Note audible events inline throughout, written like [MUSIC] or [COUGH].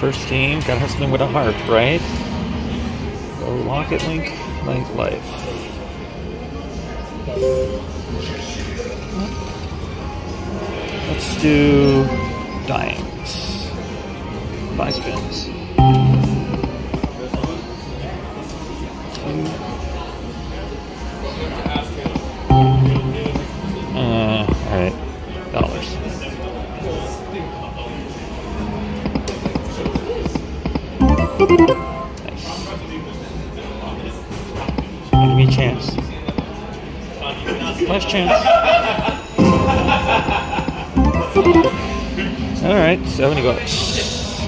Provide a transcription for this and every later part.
first game, gotta have with a heart, right? So Lock It Link Nightlife. Let's do dimes. Five spins. Nice. Give me a chance. Last chance. Alright, 70 bucks.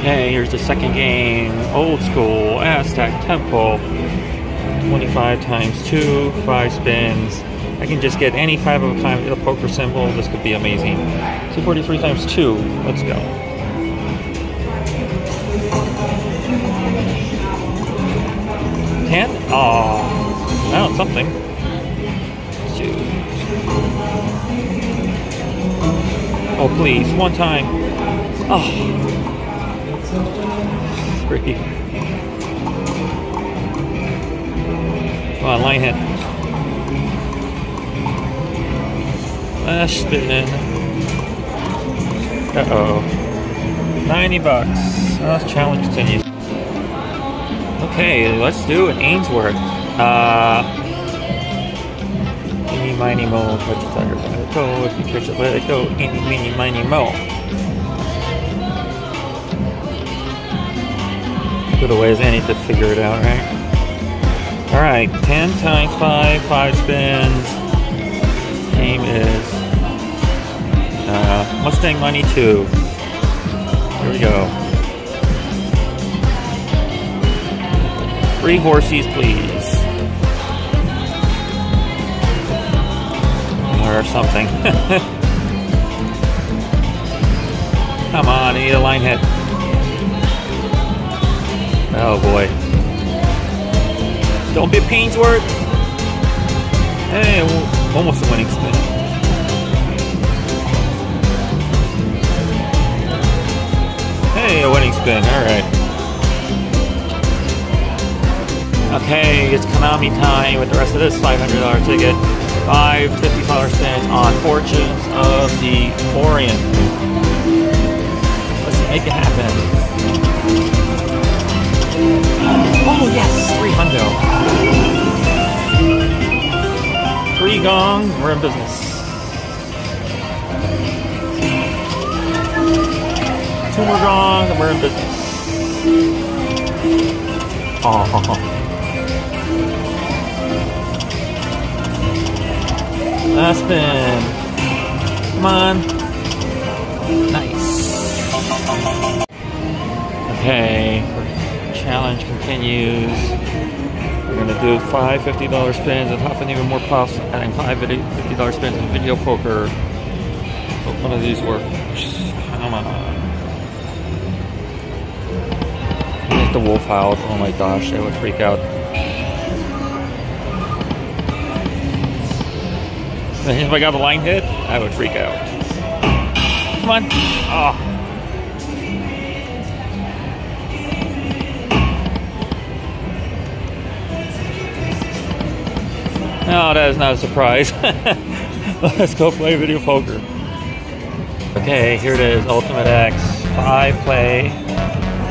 Okay, here's the second game. Old school Aztec Temple. 25 times 2, 5 spins. I can just get any 5 of a kind with a poker symbol. This could be amazing. 243 times 2. Let's go. Ten? Oh, found something. Shoot. Oh, please, one time. Oh. Freaky. Come on, line hit. Last spin. Uh oh. 90 bucks. Oh, challenge continues. Okay, let's do an Ainsworth. Uh, eeny, miny, mo, let the tiger let it go. If you catch it, let it go. Eeny, meeny, miny, mo. Good a way as any to figure it out, right? Alright, 10 times 5, 5 spins. Game is uh, Mustang Money 2. Here we go. Three horses, please. Or something. [LAUGHS] Come on, I need a line hit. Oh boy. Don't be a Painsworth. Hey, almost a winning spin. Hey, a winning spin. All Okay, it's Konami time with the rest of this $500 ticket. Five $50 spins on Fortunes of the Orient. Let's make it happen. Oh yes, three hundo. Three gong, we're in business. Two more gong, we're in business. Oh. Spin. Come on. Nice. Okay, challenge continues. We're gonna do five $50 spins and Huff n' Even More Puffs, adding five $50 spins in video poker. Hope one of these works. Come on. The wolf out. Oh my gosh, I would freak out. If I got the line hit, I would freak out. Come on. Oh. No, that is not a surprise. [LAUGHS] Let's go play video poker. Okay, here it is, Ultimate X. Five play,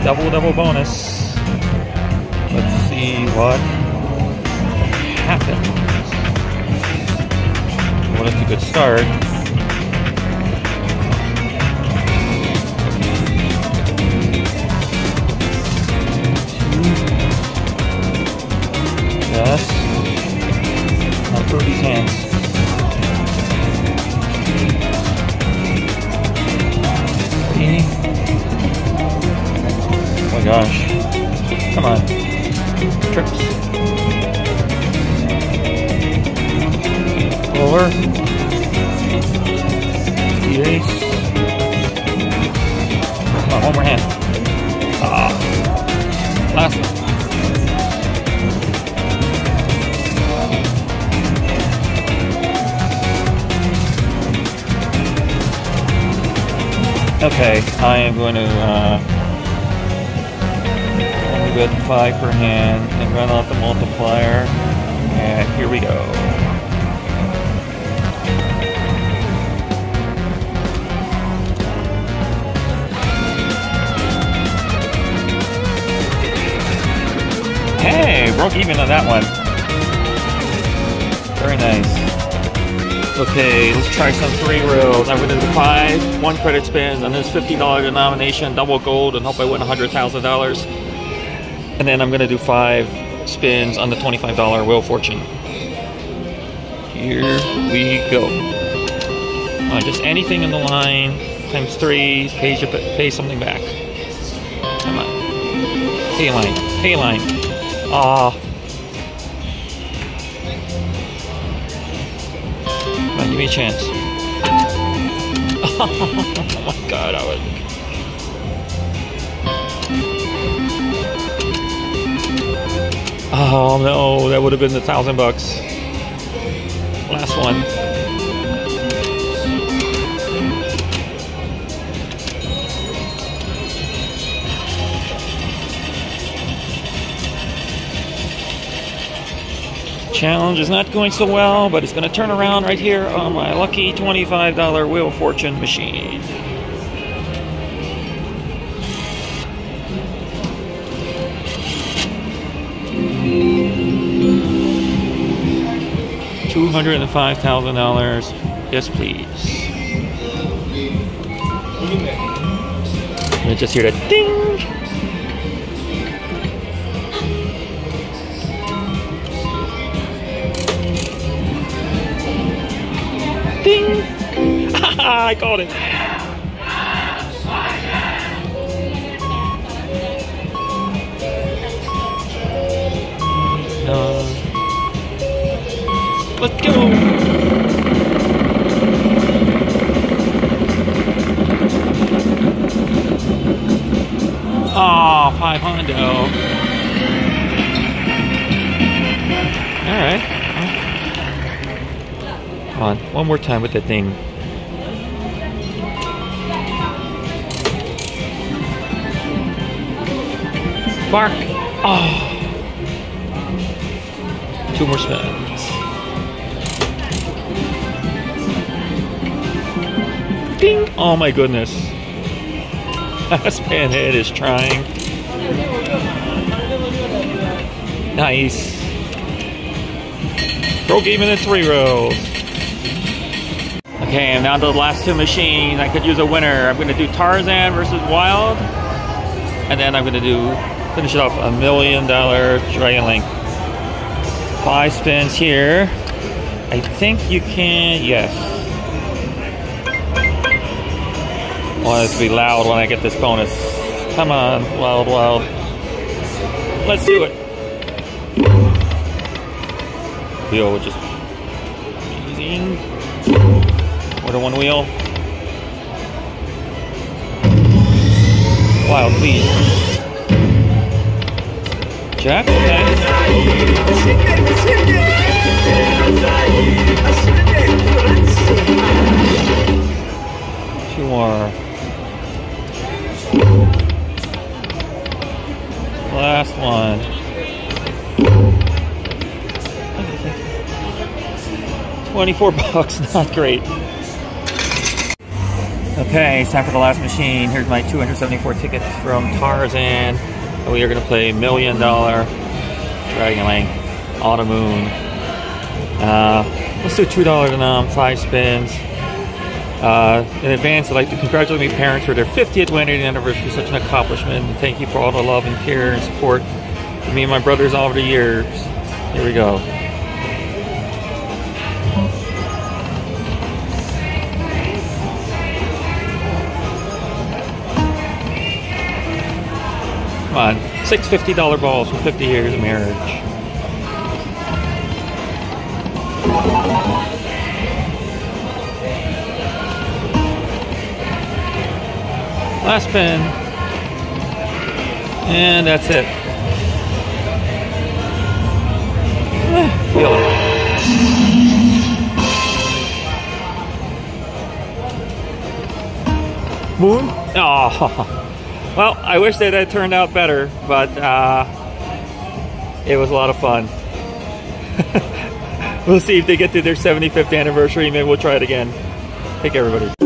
double double bonus. Let's see what happens. Well, that's a good start. Yes. Now throw these hands. One more hand. Ah. Last one. Okay, I am going to uh, only bet five per hand and run out the multiplier. And here we go. Hey, broke even on that one. Very nice. Okay, let's try some three reels. I'm going to do five, one credit spin, and this $50 denomination, double gold, and hope I win $100,000. And then I'm to do five spins on the $25 Wheel Fortune. Here we go. Just anything in the line, times three, pays, you, pay something back. Come on. Pay line, pay line. Ah. give me a chance. oh [LAUGHS] my god, I was. Oh no, that would have been the thousand bucks. Last one. Challenge is not going so well, but it's going to turn around right here on my lucky $25 Wheel Fortune machine. $205,000. Yes, please. And just hear the ding! Ding! [LAUGHS] I got it. Uh, let's go. Ah, five hundo. All right. On, one more time with the thing. Bark! Oh! Two more spins. Ding! Oh my goodness. [LAUGHS] Spanhead is trying. Nice. Broke even in three rows. Okay, I'm down to the last two machines. I could use a winner. I'm to do Tarzan versus Wild. And then I'm to do, finish it off, a million dollar Dragon Link. Five spins here. I think you can, yes. I want it to be loud when I get this bonus. Come on, Wild Wild. Let's do it. Wheel just easing. Order one wheel. Wow, please. Jack, okay. Two more. Last one. 24 [LAUGHS] bucks, not great. Okay, it's time for the last machine. Here's my 274 tickets from Tarzan. We are going to play Million Dollar Dragon Link Autumn Moon. Uh, let's do $2 denom, five spins. Uh, in advance, I'd like to congratulate my parents for their 50th wedding anniversary. Such an accomplishment. And thank you for all the love and care and support for me and my brothers all over the years. Here we go. On. Six $50 balls for 50 years of marriage. Last pin. And that's it. Feel it. Moon? [LAUGHS] Oh. Well, I wish that had turned out better, but uh, it was a lot of fun. [LAUGHS] we'll see if they get to their 75th anniversary. Maybe we'll try it again. Take care, everybody.